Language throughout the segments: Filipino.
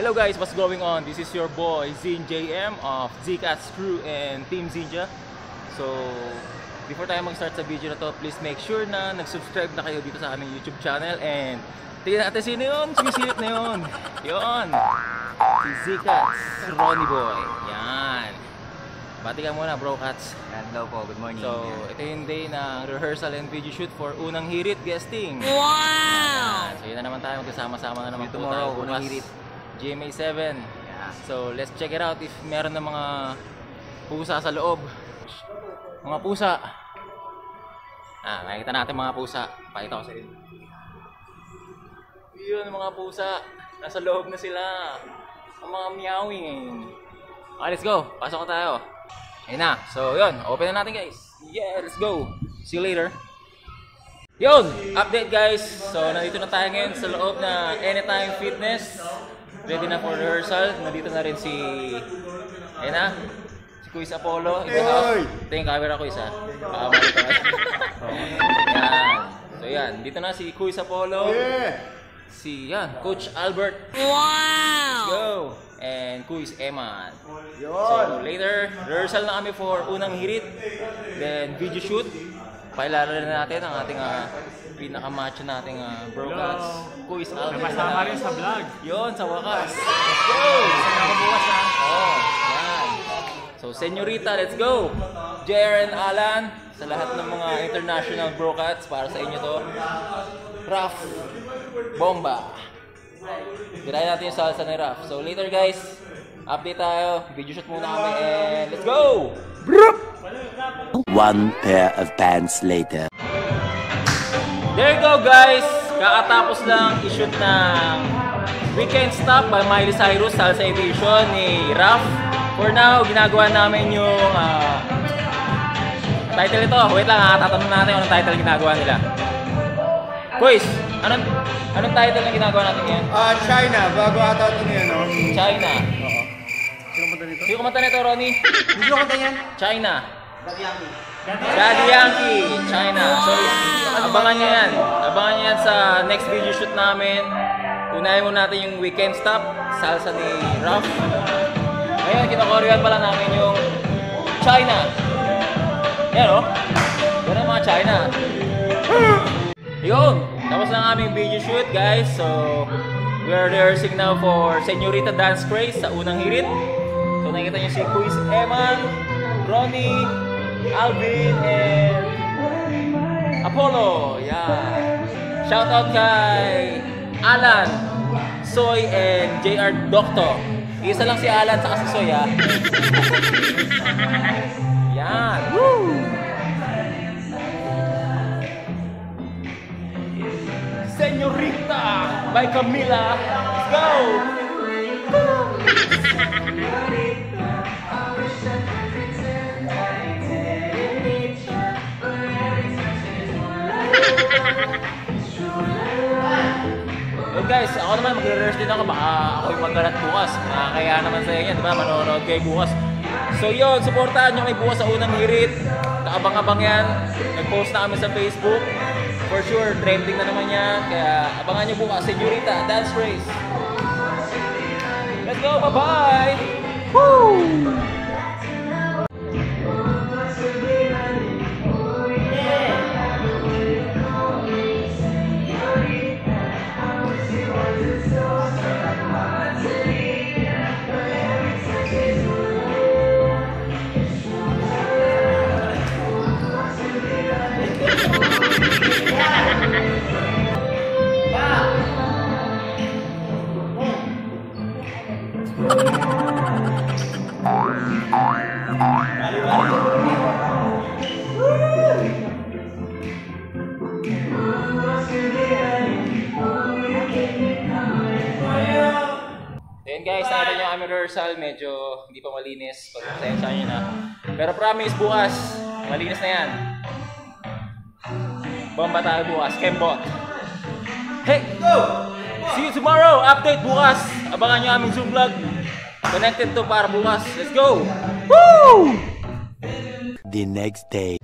Hello guys, what's going on? This is your boy Zin JM of Zcats Crew and Team Zinja. So, before tayo mag-start sa video na to, please make sure na nag-subscribe na kayo dito sa aming YouTube channel and tingnan natin sino yun, sumisilip na yun. Yun, si Zcats, Ronnie Boy. Yan. Bati ka muna bro cats. Hello po, good morning. So, ito yung day ng rehearsal and video shoot for Unang Hirit guesting. Wow! Yan. So, yun na naman tayo, magkasama-sama na naman tomorrow, tayo Unang bukas. Hirit. GMA 7. Yeah. So, let's check it out if meron ng mga pusa sa loob. Mga pusa. Ah, makikita natin mga pusa. Pakita ko sa inyo. Yun, mga pusa. Nasa loob na sila. Ang mga meowing. Okay, let's go. Pasok na tayo. Ayun na. So, yun. Open na natin, guys. Yeah, let's go. See you later. Yun! Update, guys. So, nandito na tayo ngayon sa loob na Anytime Fitness. Ready na for rehearsal. Nandito na rin si... Ayun na. Si Kuis Apollo. Ito na. Ito yung camera ko isa. Baka makita ka. yan. So, yan. Dito na si Kuis Apollo. Si, yan. Coach Albert. Let's Wow! go! And Kuis Eman. So later, rehearsal na kami for unang hirit. Then video shoot. Pailala na natin ang ating uh, pinaka-macho nating uh, brocats. Kuis Albert. Kasama rin sa vlog. Yun, sa wakas. Let's go! Nakabukas ha. Oh, yan. So, Senyorita, let's go! JR and Alan, sa lahat ng mga international brocats, para sa inyo to. Raf, Bomba. Tirayan natin yung salsa ni Raf. So, later guys, update tayo. Video shoot muna kami and let's go! One pair of pants later. There you go guys! Kakatapos lang i-shoot ng Weekend Stop by Miley Cyrus Salsa Edition ni Raf. For now, ginagawa namin yung ah, title ito. Wait lang ha, tatanong natin anong title ginagawa nila. Quiz, anong, anong title na ginagawa natin ngayon? Ah, China, bago ata ito niya, no? China. Oo. Sino ba dito? Sino kumanta nito, Ronnie? Hindi ko kanta yan. China. Daddy Yankee, China. So, abangan nyo yan. Abangan nyo yan sa next video shoot namin. Unahin mo natin yung weekend stop, salsa ni Ralph. Ngayon, kinakoryohan pala namin yung China. Yan o. Yan ang mga China. Yun. Tapos na ang aming video shoot, guys. So, we are rehearsing now for Senorita Dance Craze sa unang hirit. So, nakikita niyo si Quiz Eman, Ronnie, Alvin, and Apollo. Yeah. Shout out kay Alan, Soy, and JR Doctor. Isa lang si Alan sa si Soy, ha? Yan. Woo! Señorita by Camila. Let's go! Yun guys, ako naman magre-rehearse din ako. Baka ako yung magalat bukas. Nakakaya naman sa inyo, di ba? Manonood kayo bukas. So yun, supportahan nyo kay bukas sa unang hirit. Kaabang-abang yan. Nag-post na kami sa Facebook. For sure, trending na naman yan. Kaya abangan nyo bukas, Senorita, Dance Race. Let's go, bye-bye! Woo! Rehearsal, medyo hindi pa malinis. Pagpasensya nyo na. Pero promise, bukas, malinis na yan. Bomba tayo bukas, Kembot. Hey! See you tomorrow! Update bukas! Abangan nyo aming Zoom vlog. Connected to para bukas. Let's go! Woo! The next day.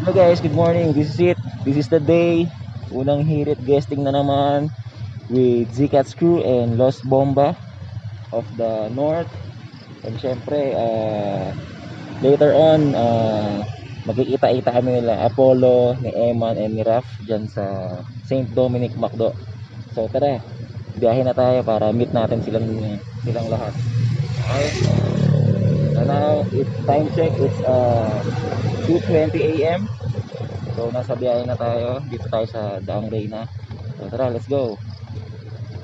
Hello guys, good morning. This is it. This is the day. Unang hirit guesting na naman with Zcats Crew and Lost Bomba. Of the North. And syempre, uh, later on, uh, magkikita-kita kami nila Apollo, ni Eman, and ni Raf dyan sa St. Dominic Macdo. So tara, biyahe na tayo para meet natin silang, silang lahat. Okay? So now, it's time check, it's uh, 2.20 a.m. So nasa biyahe na tayo, dito tayo sa Daang Reyna. So tara, let's go.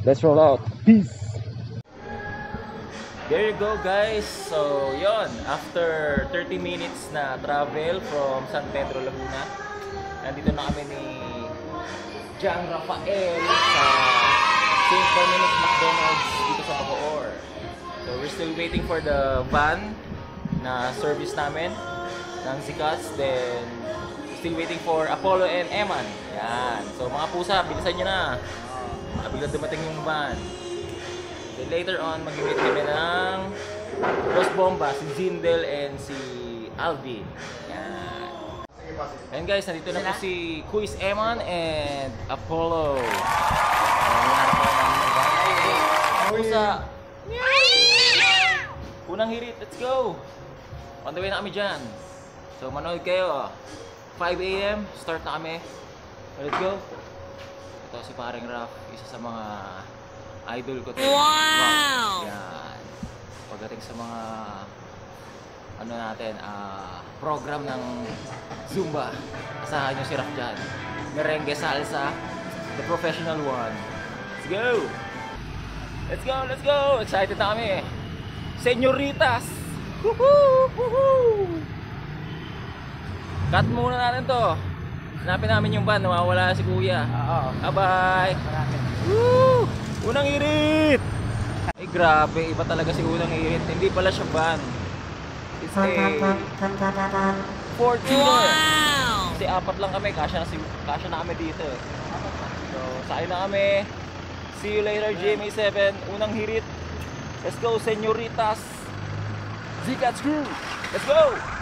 Let's roll out. Peace! There you go guys. So yon after 30 minutes na travel from San Pedro Laguna, nandito na kami ni John Rafael sa St. Dominic McDonald's dito sa Bacoor. So we're still waiting for the van na service namin ng Zicats. Then still waiting for Apollo and Eman. Yan. So mga pusa, bilisan nyo na. Baka bigla dumating yung van. Then later on, mag-meet kami ng Los Bomba, si Zindel and si Alvin. Yan. And guys, nandito na po si Quiz Eman and Apollo. Bahay. Pusa. Unang hirit, let's go! On the way na kami dyan. So manood kayo. 5 a.m. Start na kami. Let's go. Ito si paring Raf, isa sa mga idol ko. to. Wow! Yan. Pagdating sa mga ano natin, ah program ng Zumba. Asahan nyo si Raf dyan. Merengue salsa, the professional one. Let's go! Let's go, let's go! Excited na kami. Señoritas! Woohoo! Woohoo! Cut muna natin to. Hanapin namin yung van, nawawala si kuya. Oo. Bye-bye! Woo! Unang irit! Ay grabe, iba talaga si Unang irit. Hindi pala siya van. It's a Fortuner. Wow! Kasi apat lang kami, kasya na, si, kasya na kami dito eh. So, sakay na kami. See you later, GMA7. Unang hirit. Let's go, senoritas. Zikats crew. Let's go!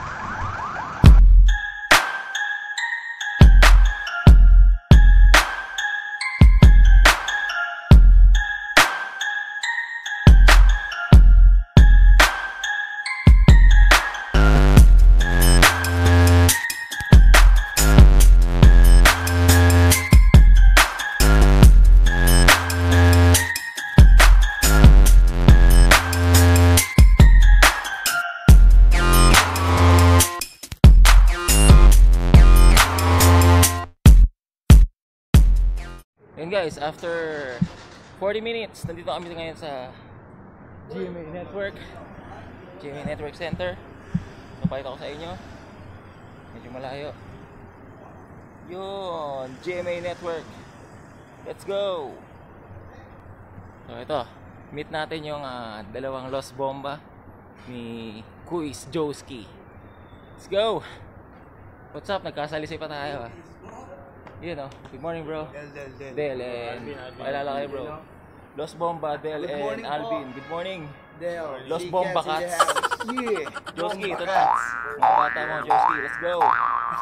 Guys, after 40 minutes, nandito kami ngayon sa GMA Network. GMA Network Center. Napakita ko sa inyo. Medyo malayo. Yun, GMA Network. Let's go! So ito, meet natin yung ah, dalawang Los Bomba ni Kuis Joski. Let's go! What's up? Nagkasalisay pa tayo ah. Yun oh. Good morning bro. Del, del, del. Del and pakilala kayo bro. Los Bomba, Del Good and morning po. Alvin. Good morning. Del. Los She Bomba Cats. Yeah. Joski, ito na. Mga bata mo, Joski, let's go.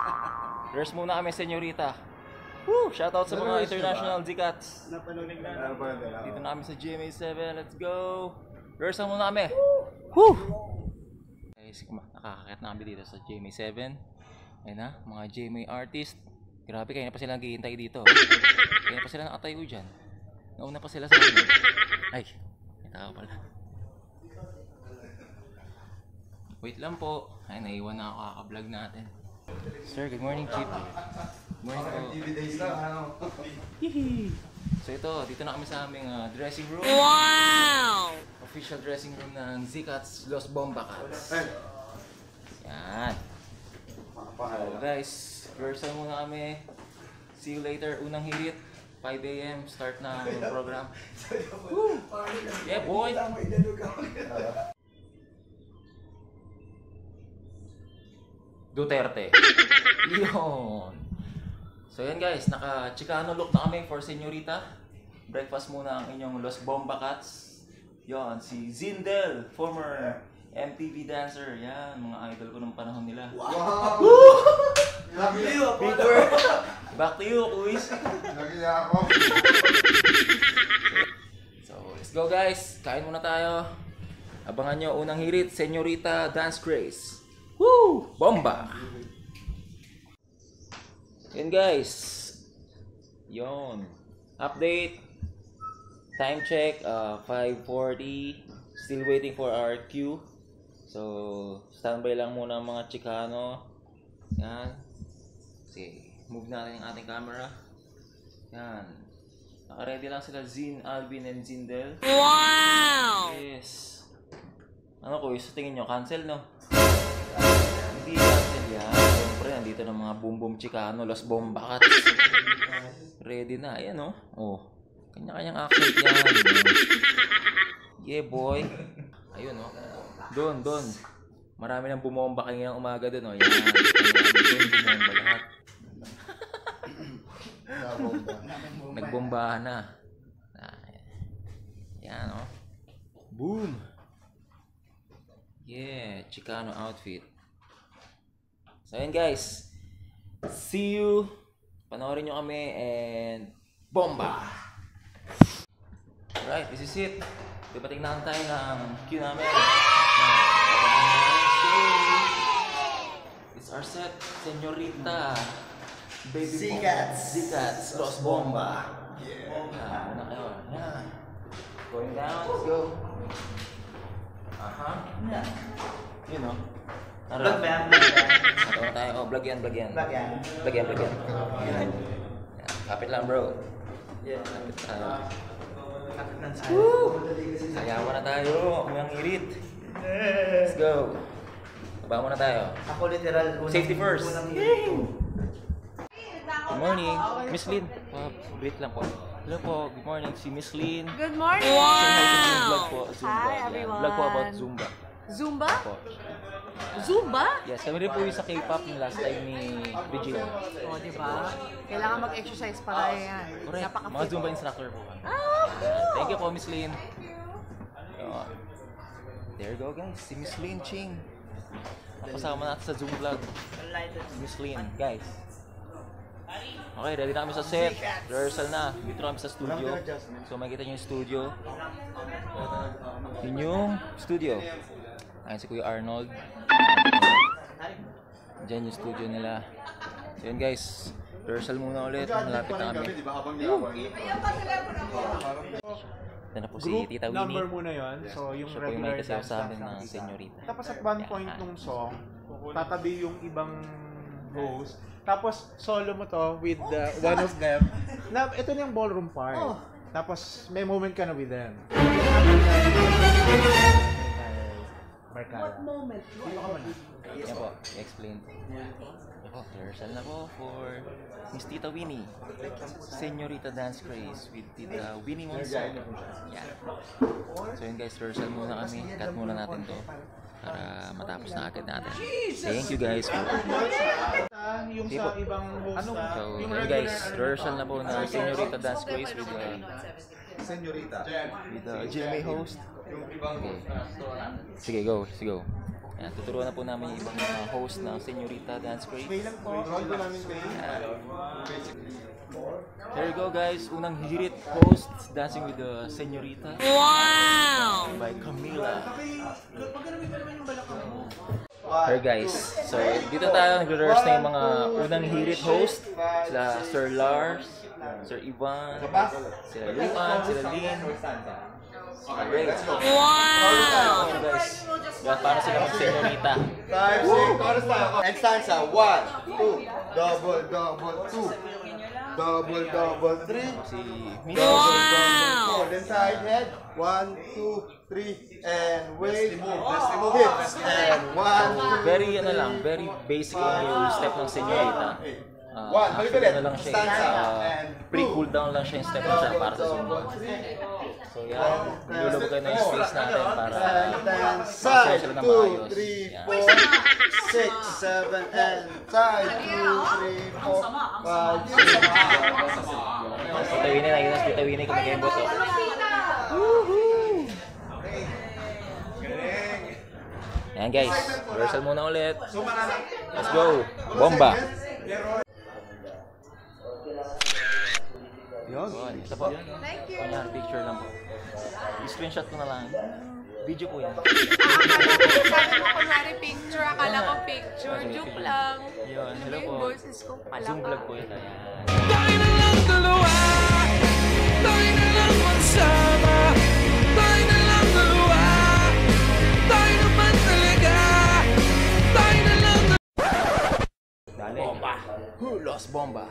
Rest muna kami, senyorita. Woo! Shoutout sa mga international Zcats. Ano ba, Del? Dito na kami sa GMA7. Let's go. Rehearsal muna kami. Woo! Guys, nakakakit na kami dito sa GMA7. Ayun na, mga GMA artist. Grabe, kaya na pa sila naghihintay dito. Kaya na pa sila nakatayo dyan. Nauna pa sila sa amin. Ay, tao pala. Wait lang po. Ay, naiwan na ako kaka-vlog natin. Sir, good morning, Chief. Good morning po. Hihi. So ito, dito na kami sa aming ah, dressing room. Wow! Official dressing room ng Zcats Los Bomba Cats. Yan. So guys, rehearsal muna kami. See you later. Unang hirit. 5 a.m. Start na ang program. Woo! Yeah, boy! Duterte. Yun. So yan guys, naka Chicano look na kami for senyorita. Breakfast muna ang inyong Los Bomba Cats. Yon, si Zindel, former MTV dancer. Yan, mga idol ko nung panahon nila. Big word. Back to you, Kuis. Nagiya ako. So, let's go guys. Kain muna tayo. Abangan nyo unang hirit, Senyorita Dance Craze. Woo! Bomba! Yun guys. Yon. Update. Time check. Uh, 5.40. Still waiting for our queue. So, standby lang muna ang mga Chicano. Yan. Sige, move natin yung ating camera. Yan. Naka-ready lang sila Zin, Alvin, and Zindel. Wow! Yes. Ano ko, sa tingin nyo, cancel no? Hindi cancel yan. Siyempre, nandito ng mga boom boom Chicano, Los Bomba Cats. Ready na, ayan oh. Oh. Kanya-kanyang accent yan. Yeah boy. Ayun oh. Doon, doon. Marami nang bumomba kanina umaga doon oh. Yan. Doon bumomba lahat. Nagbombahan na. Yan oh. Boom! Yeah, Chicano outfit. So yun guys. See you. Panoorin nyo kami and bomba! Alright, this is it. Dumating na ang time ng queue namin. It's our set, Senorita. Baby Zigats. Zigats. Los Bomba. Yeah. Muna kayo. Yeah. Going down. Let's go. Aha. Yeah. You know. Yan? Vlog ba yan? Natawa tayo. Oh, vlog yan, vlog yan. Vlog yan? Vlog yan, vlog yan. Kapit lang, bro. Yeah. Kapit tayo. Kapit ng sayo. Sayawan na tayo. Kami ang irit. Let's go. Baba muna tayo. Ako literal. unang- Safety first. Unang. Good morning. Miss Lynn. Uh, wait lang po. Hello po. Good morning. Si Miss Lynn. Good morning! Vlog po. Zumba. Hi, everyone. Vlog po about Zumba. Zumba? Po. Zumba? Yes, kami rin po yung sa K-pop yung last time ni Regina. O, di ba? Kailangan mag-exercise para yan. Correct. Napaka-fit. Mga Zumba instructor po kami. Ah, cool! Thank you po, Miss Lynn. So, there you go guys, si Miss Lynn Ching. Kasama natin sa Zoom vlog. Miss Lynn, guys. Okay, ready na kami sa set. Rehearsal na. Dito na kami sa studio. So makikita nyo yung studio. Yun yung studio. Ayun si Kuya Arnold. Diyan yung studio nila. So yun guys, rehearsal muna ulit. Malapit na kami. Ito na po si Group Tita number Winnie. muna yon. So, yung Siya po yung regular may dance sa amin isa. senyorita. Tapos at one point nung song, tatabi yung ibang host. Tapos solo mo to with the, one of them. Na, ito na yung ballroom part. Oh. Tapos may moment ka na with them. Moment? Ka muna. Yan po, i-explain. Ako, rehearsal na po for Miss Tita Winnie. Senorita Dance Craze with Tita Winnie Monson. Yan. So yun guys, rehearsal muna kami. Cut muna natin to para matapos na agad natin. Thank you guys. Ah, Yung sa ibang host na, So yung yun guys, rehearsal na po na Senorita Dance Craze with the, Senyorita. the GMA host. Okay. Sige, go. Sige, go. Yan, tuturuan na po namin yung ibang mga host ng Senorita Dance Craze. May lang po. Rondo namin kayo. There you go guys, unang hirit host dancing with the Senorita Wow! by Camila. Here guys, so dito tayo nagre-rehearse na yung mga unang hirit host. Sila Sir Lars, Sir Ivan, sila Luan, sila Lynn. Alright. Wow! So guys, yan para sila mag-Senorita. Five, six, chorus tayo. Next stanza. One, two, double, double, two. Double, double, three. Si Miss. Four. Then side head. One, two, three. And wait. Hips. And one, two, Very ano lang, very basic yung step ng Senorita. Ah, One, balik ulit. ano lang siya, Stanza. ah, And pre-cool down lang siya yung step na siya para sa Zumba. So yan, nilulubog kayo na yung space natin para And then Masaya sila two, maayos. three, Yan. four, six, seven, and side, two, three, four, five, six, Tapos titawin na, nakikita sa titawin na. Kumikembot. Oh. Yan guys, rehearsal muna ulit. Let's go! Bomba! Yun. Yun, ito po. Thank you. Kunyari, picture lang po. I-screenshot ko na lang. Video po yan. Sabi mo kunwari picture, akala ko picture. Joke lang. Yun, hello po. boses ko pala Zoom vlog po ito. Ayan. Tayo na lang dalawa Tayo na lang magsama Los Bomba.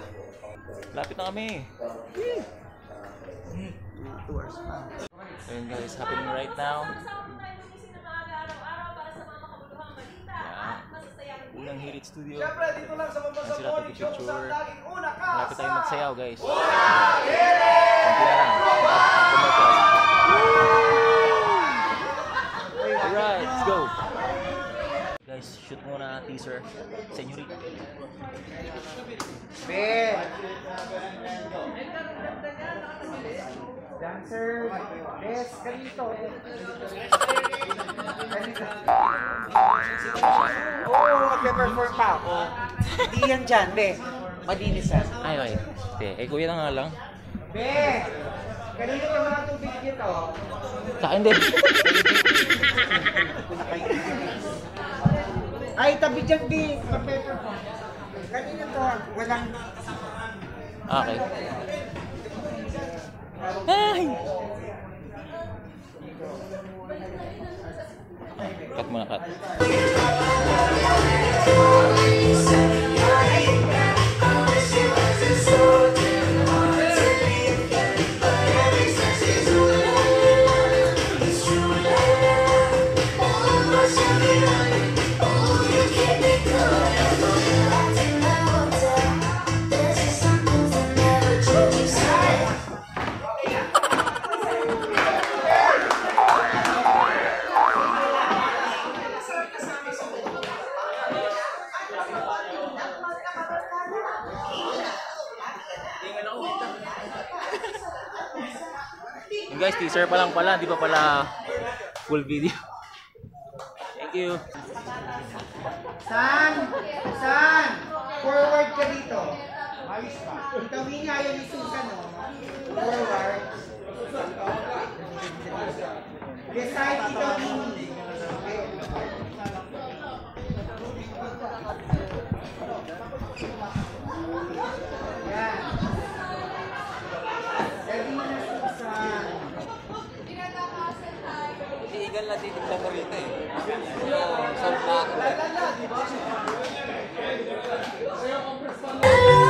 Lapit na kami. Ayun guys, happening right now. Unang Hirit Studio. Siyempre, dito lang sa Mamasa Morning Show saan laging una ka Malapit tayong magsayaw guys. Kunti na lang. Alright, let's go. Guys, shoot muna teaser. Senyorita. Be! Dancer! Yes, ganito. Oo, magpe-perform pa ako. Hindi yan dyan, be. Malinis yan. Ay, okay. Te, eh kuya na nga lang. Be! Kanina yung mga tubig dito. Sa akin din. Ay, tabi dyan, be. Magpe-perform. Kanina to, walang... Okay. Ay! Cut muna, cut. Teaser pa lang pala, di pa pala full video. Thank you. San? San? Forward ka dito. Ayos pa. Ikaw nga yung isukan, no? Forward. Decide ikaw Mimi. Yan. matagal na titigla ko rito eh. So, solve na ako.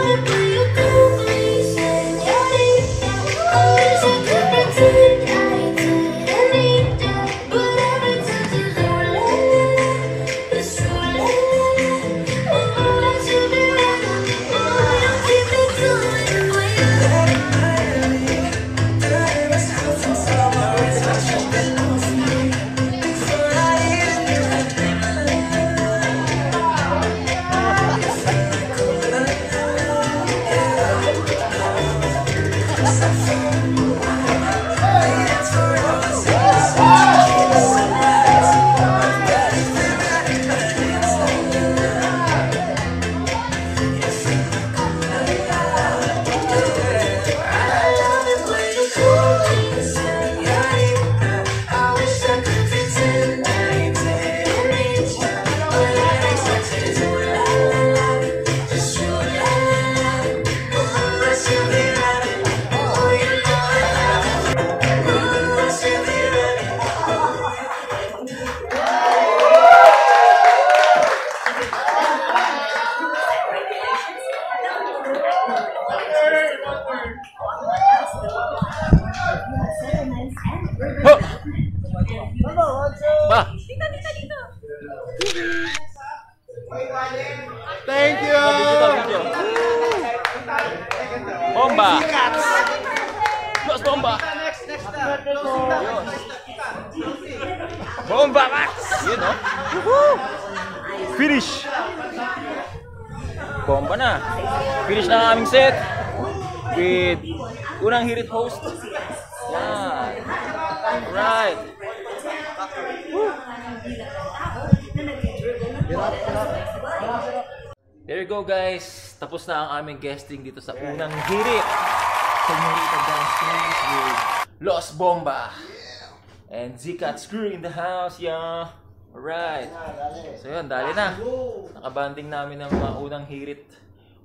Ho! Ba! Thank you! Video to, video. Bomba! Los Bomba! Bomba Max! Oh. Woohoo! Finish! Bomba na. Finish na ang aming set with unang hirit host. Yan. Right. There you go guys. Tapos na ang aming guesting dito sa unang hirit. Senorita Dance Twins with Los Bomba. And Zicat Screw in the house, yeah. Alright. So yun, dali na. Nakabanding namin ng mga unang hirit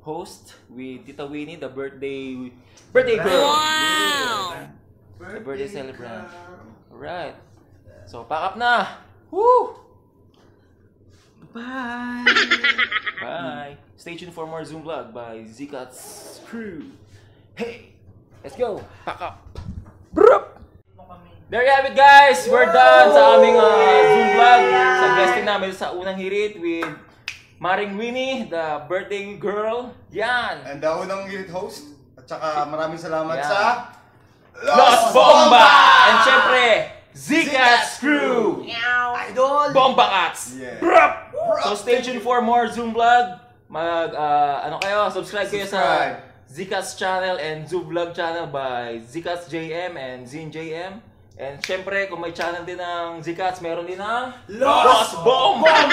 host with Tita Winnie, the birthday birthday girl. Wow! The birthday celebrant. Alright. So, pack up na. Woo! Bye! Bye! Stay tuned for more Zoom vlog by Zcat's crew. Hey! Let's go! Pack up! Brup! There you have it guys! We're done sa aming uh, Zoom vlog. Sa guesting namin sa unang hirit with Maring Winnie, the birthday girl. Yan! And the unang unit host. At saka maraming salamat Yeah. sa Los Bomba! And syempre, Zcat's crew! Idol! Bomba Cats! Yeah. Brup! So stay tuned for more Zoom vlog. Mag, uh, ano kayo, subscribe kayo Subscribe. sa Zcats channel and Zoom vlog channel by Zcats JM and Zin JM. And syempre, kung may channel din ng Zcats, meron din ng Los Bomba!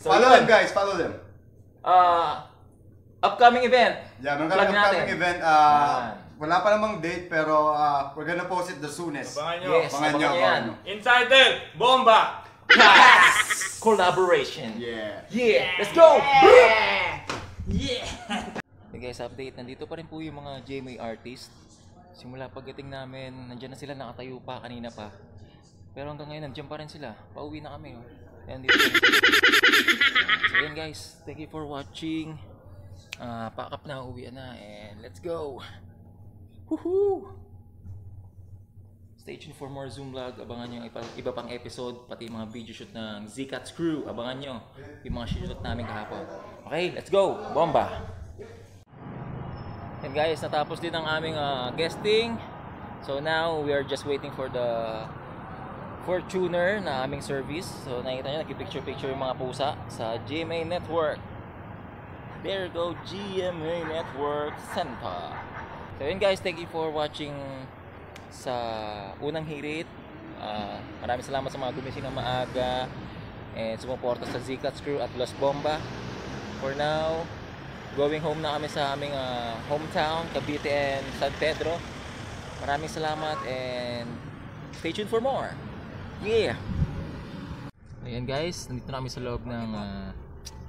so, Follow yun. them guys, follow them. Uh, upcoming event. Yeah, meron natin. upcoming event. ah, Yan. wala pa namang date pero ah, we're gonna post it the soonest. Yes, Abangan nyo, abangan yan. abangan nyo. Entitled, Bomba! Cats Collaboration. Yeah. Yeah, let's go! Yeah! Hey guys, update. Nandito pa rin po yung mga GMA artist. Simula pagdating namin, nandyan na sila nakatayo pa kanina pa. Pero hanggang ngayon, nandyan pa rin sila. Pauwi na kami. Oh. Rin sila. So yun guys, thank you for watching. Ah, pack up na, uwi na. And let's go! Woohoo! Stay tuned for more Zoom vlog. Abangan nyo yung iba, pang episode, pati mga video shoot ng Zcats crew. Abangan nyo yung mga shoot namin kahapon. Okay, let's go! Bomba! And guys, natapos din ang aming ah, guesting. So now, we are just waiting for the Fortuner na aming service. So nakita nyo, nagpipicture-picture yung mga pusa sa GMA Network. There go GMA Network Center. So yun guys, thank you for watching sa unang hirit. Ah, maraming salamat sa mga gumising ng maaga and sumuporta sa Zcats crew at Los Bomba. For now, going home na kami sa aming ah, hometown, Cavite and San Pedro. Maraming salamat and stay tuned for more. Yeah! Ayan guys, nandito na kami sa loob ng ah,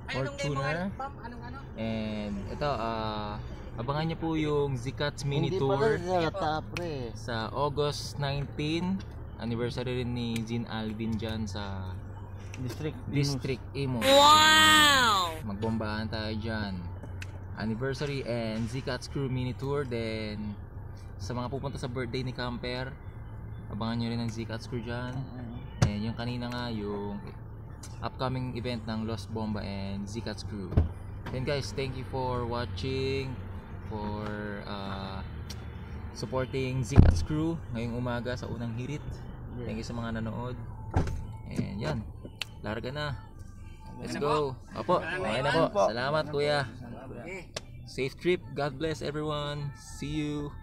Fortuner. And ito, ah, abangan niyo po yung Zcats mini tour sa August 19. Anniversary rin ni Zin Alvin dyan sa District District Imo. Wow! Magbombahan tayo dyan. Anniversary and Zcats Crew mini tour. Then, sa mga pupunta sa birthday ni Camper, abangan nyo rin ang Zcats Crew dyan. And yung kanina nga, yung upcoming event ng Lost Bomba and Zcats Crew. Then guys, thank you for watching, for uh, supporting Zcats Crew ngayong umaga sa unang hirit. Thank you sa mga nanood. And yan, larga na. Let's go. Opo, okay na po. Salamat kuya. Safe trip. God bless everyone. See you.